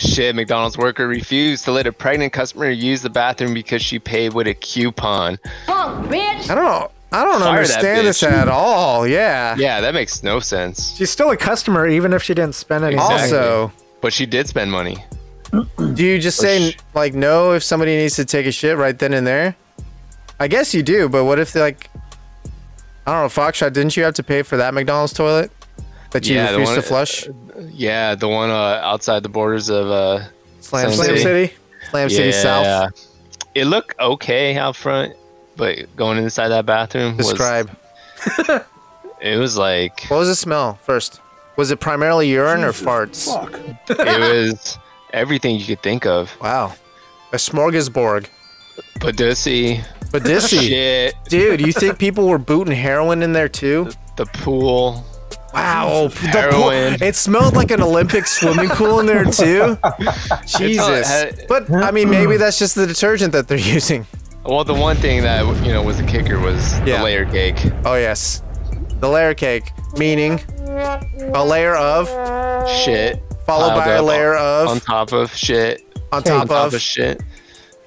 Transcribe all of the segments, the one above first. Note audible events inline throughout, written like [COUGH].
Shit, McDonald's worker refused to let a pregnant customer use the bathroom because she paid with a coupon. Punk, bitch! I don't. I don't Fire understand this at all. Yeah. Yeah, that makes no sense. She's still a customer, even if she didn't spend any. Exactly. Also, But she did spend money. [CLEARS THROAT] do you just say like no if somebody needs to take a shit right then and there? I guess you do, but what if they like? I don't know, Foxtrot. Didn't you have to pay for that McDonald's toilet that you Yeah, refused to one- flush? Uh, Yeah, the one uh, outside the borders of uh, Slam, Slam Slam Slam City. City. Slam City South. It looked okay out front, but going inside that bathroom Describe. was [LAUGHS] it was like What was the smell first? Was it primarily urine or farts? it [LAUGHS] was everything you could think of. Wow. A smorgasbord. Badussy, Badissi. shit, Dude, you think people were booting heroin in there too? the pool. Wow. The pool- It smelled like an Olympic swimming pool in there too. [LAUGHS] Jesus. But I mean, maybe that's just the detergent that they're [LAUGHS] using. Well, the one thing that you know was a kicker was Yeah. the layer cake. Oh yes, the layer cake, meaning a layer of Shit. followed by a layer on, of on top of shit. on top on top of. of shit.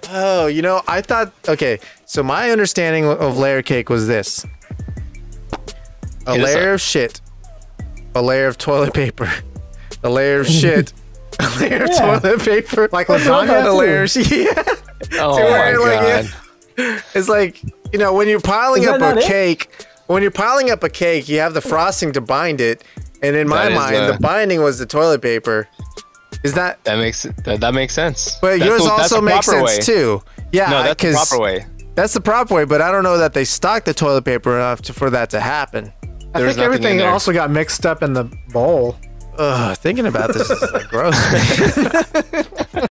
Oh, you know, I thought okay. So my understanding of layer cake was this: a Hit layer of shit, a layer of toilet paper, a layer of shit, a layer of toilet paper, Like What's wrong lasagna? with a layer. Of, yeah. [LAUGHS] Oh my like, god. it- It's like you know when you're piling Is up that a not it? cake. When you're piling up a cake, you have the frosting to bind it, and in my That is, mind, uh, the binding was the toilet paper. Is that? That makes that, that makes sense. But That's yours the- also makes sense way. too. Yeah, No, that's the proper way. That's the proper way, but I don't know that they stock the toilet paper enough to, for that to happen. I There's think everything also got mixed up in the bowl. Ugh, thinking about this is like gross. [LAUGHS]